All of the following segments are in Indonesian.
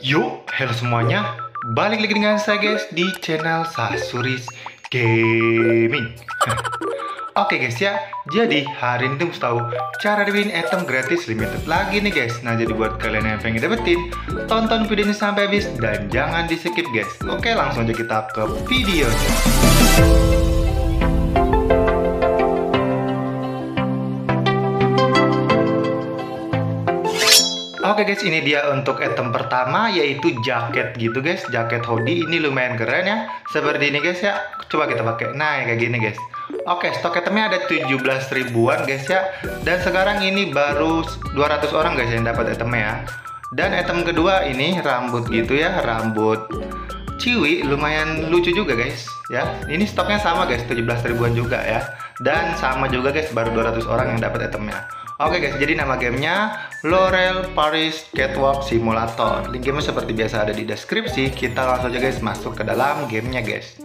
Yuk, hello semuanya. Balik lagi dengan saya guys di channel Sasuris Gaming. Oke guys ya, jadi hari ini tuh tahu cara dapetin item gratis limited lagi nih guys. Nah jadi buat kalian yang pengen dapetin, tonton videonya sampai habis dan jangan di skip guys. Oke langsung aja kita ke video. Oke guys, ini dia untuk item pertama yaitu jaket gitu guys, jaket hoodie ini lumayan keren ya. Seperti ini guys ya. Coba kita pakai. Nah, kayak gini guys. Oke, stok itemnya ada 17 ribuan guys ya. Dan sekarang ini baru 200 orang guys yang dapat itemnya ya. Dan item kedua ini rambut gitu ya, rambut ciwi lumayan lucu juga guys ya. Ini stoknya sama guys, 17 ribuan juga ya. Dan sama juga guys, baru 200 orang yang dapat itemnya. Oke guys, jadi nama gamenya Laurel Paris Catwalk Simulator. Link gamenya seperti biasa ada di deskripsi. Kita langsung aja guys masuk ke dalam gamenya guys.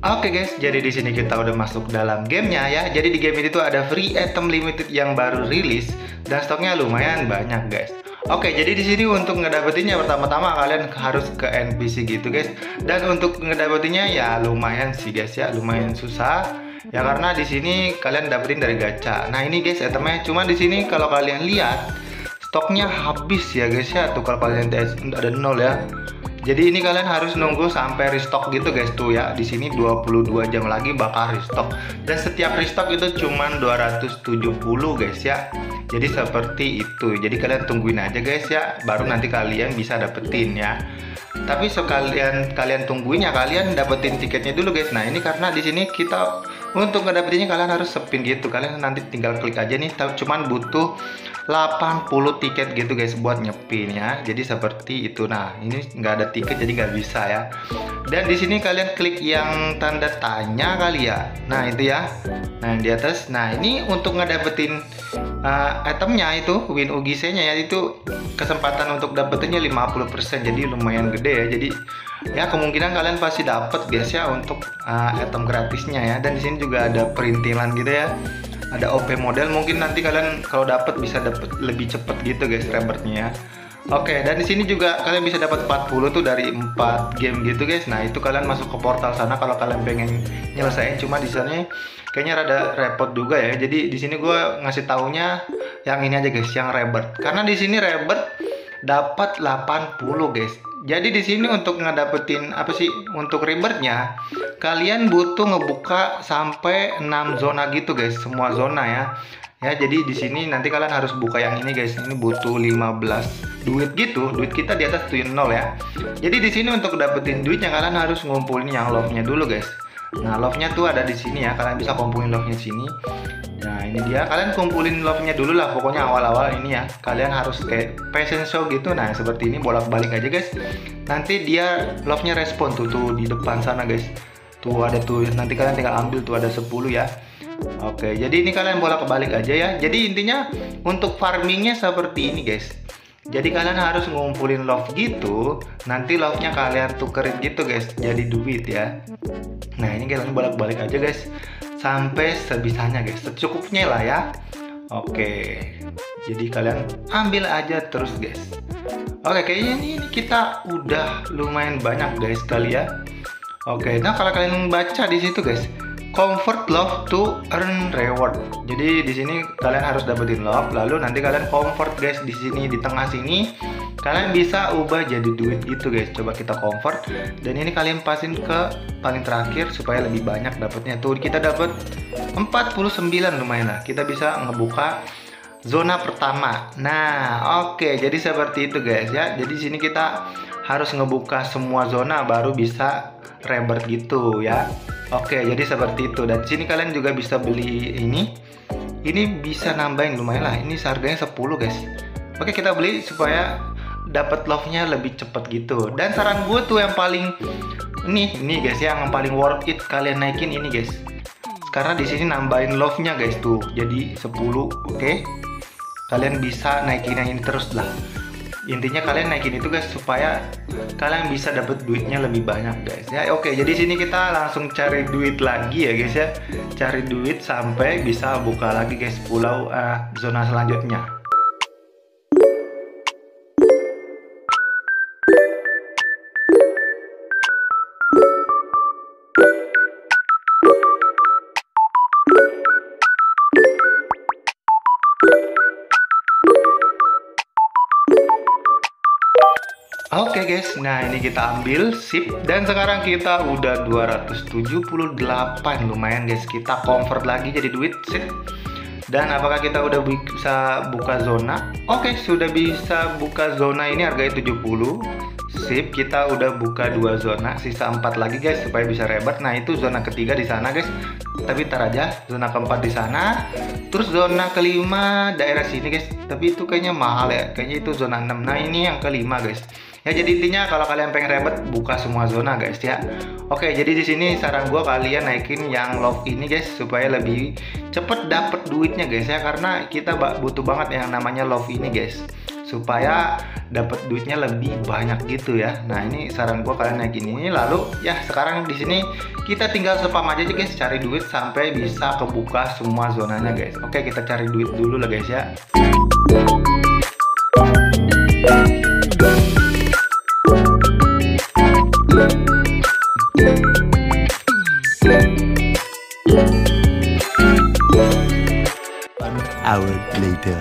Oke guys, jadi di sini kita udah masuk dalam gamenya ya. Jadi di game ini tuh ada free item limited yang baru rilis dan stoknya lumayan banyak guys. Oke, jadi di sini untuk ngedapetinnya pertama-tama kalian harus ke NPC gitu guys. Dan untuk ngedapetinnya ya lumayan sih guys ya, lumayan susah Ya karena di sini kalian dapetin dari gacha. Nah ini guys itemnya cuma di sini kalau kalian lihat stoknya habis ya guys ya. Tuh kalau kalian ada nol ya. Jadi ini kalian harus nunggu sampai restock gitu guys tuh ya. Di sini 22 jam lagi bakal restock. Dan setiap restock itu cuma 270 guys ya. Jadi seperti itu. Jadi kalian tungguin aja guys ya. Baru nanti kalian bisa dapetin ya tapi sekalian kalian tungguin ya kalian dapetin tiketnya dulu guys nah ini karena di sini kita untuk ngedapetinnya kalian harus sepin gitu. Kalian nanti tinggal klik aja nih. Cuman butuh 80 tiket gitu guys buat nyepin ya. Jadi seperti itu. Nah ini nggak ada tiket jadi nggak bisa ya. Dan di sini kalian klik yang tanda tanya kali ya. Nah itu ya. Nah di atas. Nah ini untuk ngedapetin uh, itemnya itu win UGC nya ya itu kesempatan untuk dapetinnya 50% jadi lumayan gede ya. Jadi ya kemungkinan kalian pasti dapat guys ya untuk uh, item gratisnya ya dan di sini juga ada perintilan gitu ya ada OP model mungkin nanti kalian kalau dapat bisa dapat lebih cepet gitu guys rebertnya ya Oke, dan di sini juga kalian bisa dapat 40 tuh dari 4 game gitu guys. Nah, itu kalian masuk ke portal sana kalau kalian pengen nyelesain cuma di sana kayaknya rada repot juga ya. Jadi di sini gue ngasih taunya yang ini aja guys, yang rebirth. Karena di sini rebirth dapat 80 guys. Jadi di sini untuk ngedapetin apa sih untuk rebirthnya kalian butuh ngebuka sampai 6 zona gitu guys, semua zona ya. Ya jadi di sini nanti kalian harus buka yang ini guys. Ini butuh 15 duit gitu. Duit kita di atas tuh nol ya. Jadi di sini untuk dapetin duitnya kalian harus ngumpulin yang love nya dulu guys. Nah love nya tuh ada di sini ya. Kalian bisa kumpulin love nya sini nah ini dia. Kalian kumpulin love nya dulu lah pokoknya awal-awal ini ya. Kalian harus kayak passion show gitu. Nah seperti ini bolak-balik aja guys. Nanti dia love nya respon tuh tuh di depan sana guys. Tuh ada tuh nanti kalian tinggal ambil tuh ada 10 ya. Oke, jadi ini kalian bolak balik aja ya. Jadi intinya untuk farmingnya seperti ini guys. Jadi kalian harus ngumpulin love gitu, nanti love-nya kalian tukerin gitu guys, jadi duit ya. Nah ini kalian bolak-balik aja guys, sampai sebisanya guys, secukupnya lah ya. Oke, jadi kalian ambil aja terus guys. Oke, kayaknya ini kita udah lumayan banyak guys kali ya. Oke, nah kalau kalian baca di situ guys, convert love to earn reward. Jadi di sini kalian harus dapetin love, lalu nanti kalian convert guys di sini di tengah sini kalian bisa ubah jadi duit gitu guys. Coba kita convert dan ini kalian pasin ke paling terakhir supaya lebih banyak dapatnya. Tuh kita dapat 49 lumayan lah. Kita bisa ngebuka zona pertama. Nah, oke, okay, jadi seperti itu guys ya. Jadi sini kita harus ngebuka semua zona baru bisa rebirth gitu ya. Oke, jadi seperti itu. Dan sini kalian juga bisa beli ini. Ini bisa nambahin lumayan lah. Ini harganya 10 guys. Oke, kita beli supaya dapat love-nya lebih cepet gitu. Dan saran gue tuh yang paling ini, ini guys ya, yang paling worth it kalian naikin ini guys. Karena di sini nambahin love-nya guys tuh. Jadi 10, oke. Kalian bisa naikin yang ini terus lah intinya kalian naikin itu guys supaya kalian bisa dapat duitnya lebih banyak guys ya oke jadi sini kita langsung cari duit lagi ya guys ya cari duit sampai bisa buka lagi guys pulau uh, zona selanjutnya Oke okay guys, nah ini kita ambil sip. Dan sekarang kita udah 278 lumayan guys. Kita convert lagi jadi duit sip. Dan apakah kita udah bisa buka zona? Oke okay, sudah bisa buka zona ini harganya 70 sip kita udah buka dua zona sisa empat lagi guys supaya bisa rebet nah itu zona ketiga di sana guys. Tapi ntar aja zona keempat di sana. Terus zona kelima daerah sini guys. Tapi itu kayaknya mahal ya. Kayaknya itu zona 6 nah ini yang kelima guys ya jadi intinya kalau kalian pengen rebet buka semua zona guys ya. Oke jadi di sini saran gue kalian naikin yang love ini guys supaya lebih cepet dapet duitnya guys ya. Karena kita butuh banget yang namanya love ini guys. Supaya dapat duitnya lebih banyak gitu ya. Nah ini saran gue kalian naikin ini. Lalu ya sekarang di sini kita tinggal spam aja aja guys cari duit sampai bisa kebuka semua zonanya guys. Oke kita cari duit dulu lah guys ya hour later.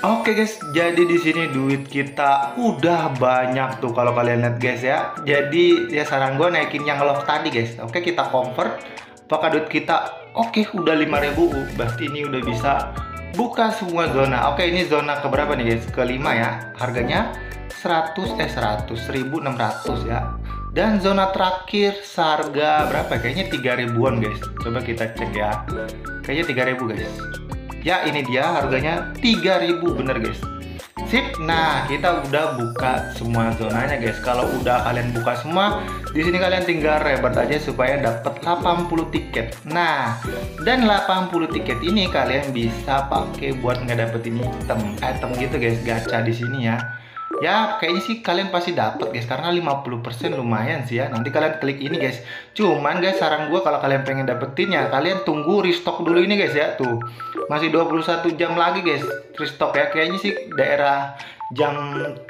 Oke okay guys, jadi di sini duit kita udah banyak tuh kalau kalian lihat guys ya. Jadi ya saran gue naikin yang love tadi guys. Oke okay, kita convert, apakah duit kita oke okay, udah 5000 berarti ini udah bisa buka semua zona. Oke ini zona keberapa nih guys? Kelima ya. Harganya 100 eh 100 1600 ya. Dan zona terakhir seharga berapa? Kayaknya 3000-an guys. Coba kita cek ya. Kayaknya 3000 guys. Ya ini dia. Harganya 3000 bener guys. Sip. Nah kita udah buka semua zonanya guys. Kalau udah kalian buka semua di sini kalian tinggal rebet aja supaya dapat 80 tiket. Nah dan 80 tiket ini kalian bisa pakai buat ngedapetin item. Item gitu guys. Gacha di sini ya ya kayaknya sih kalian pasti dapat guys. Karena 50% lumayan sih ya. Nanti kalian klik ini guys. Cuman guys saran gue kalau kalian pengen dapetin ya kalian tunggu restock dulu ini guys ya. Tuh masih 21 jam lagi guys restock ya. Kayaknya sih daerah jam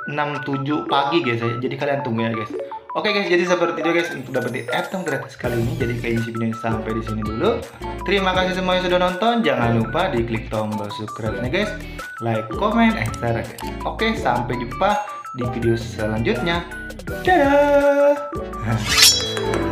6-7 pagi guys ya. Jadi kalian tunggu ya guys Oke guys, jadi seperti itu guys untuk dapetin item gratis kali ini. Jadi kayaknya sih video sampai di sini dulu. Terima kasih semua yang sudah nonton. Jangan lupa di klik tombol subscribe-nya guys. Like, comment, and share guys. Oke, sampai jumpa di video selanjutnya. Dadah.